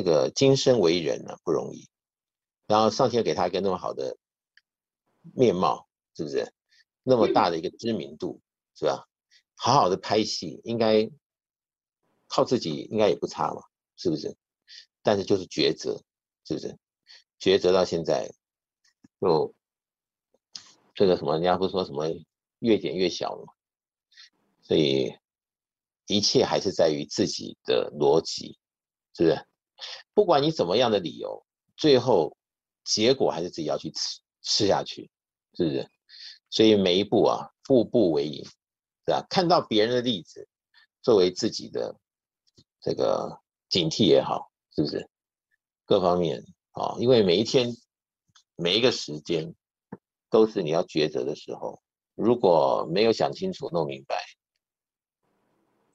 这个今生为人呢不容易，然后上天给他一个那么好的面貌，是不是？那么大的一个知名度，是吧？好好的拍戏，应该靠自己，应该也不差嘛，是不是？但是就是抉择，是不是？抉择到现在，就这个什么，人家不是说什么越减越小了嘛？所以一切还是在于自己的逻辑，是不是？不管你怎么样的理由，最后结果还是自己要去吃吃下去，是不是？所以每一步啊，步步为营，是吧？看到别人的例子，作为自己的这个警惕也好，是不是？各方面啊，因为每一天、每一个时间都是你要抉择的时候，如果没有想清楚、弄明白，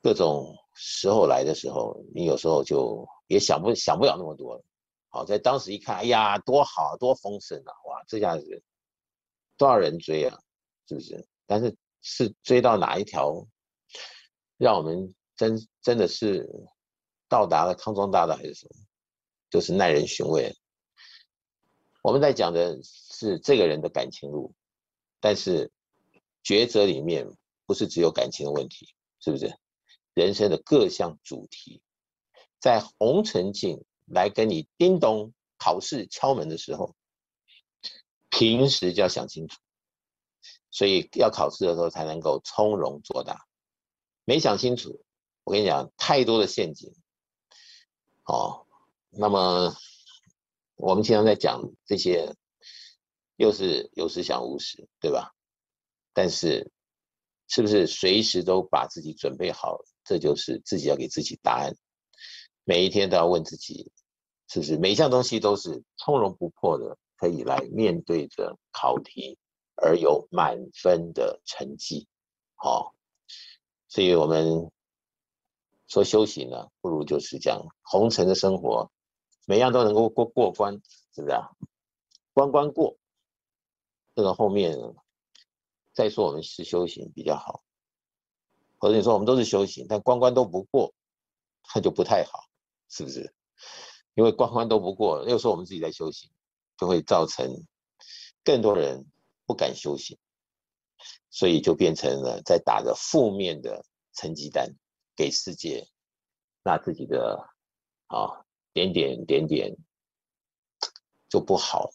各种时候来的时候，你有时候就。也想不想不了那么多了，好，在当时一看，哎呀，多好多丰盛啊，哇，这下子多少人追啊，是不是？但是是追到哪一条，让我们真真的是到达了康庄大道还是什么，就是耐人寻味。我们在讲的是这个人的感情路，但是抉择里面不是只有感情的问题，是不是？人生的各项主题。在红尘境来跟你叮咚考试敲门的时候，平时就要想清楚，所以要考试的时候才能够从容作答。没想清楚，我跟你讲，太多的陷阱。哦，那么我们经常在讲这些，又是有时想无时，对吧？但是，是不是随时都把自己准备好？这就是自己要给自己答案。每一天都要问自己，是不是每一项东西都是从容不迫的，可以来面对着考题而有满分的成绩，好，所以我们说修行呢，不如就是讲红尘的生活，每样都能够过过关，是不是啊？关关过，这个后面再说我们是修行比较好，或者你说我们都是修行，但关关都不过，那就不太好。是不是？因为关关都不过，又说我们自己在修行，就会造成更多人不敢修行，所以就变成了在打着负面的成绩单给世界，那自己的啊点点点点就不好，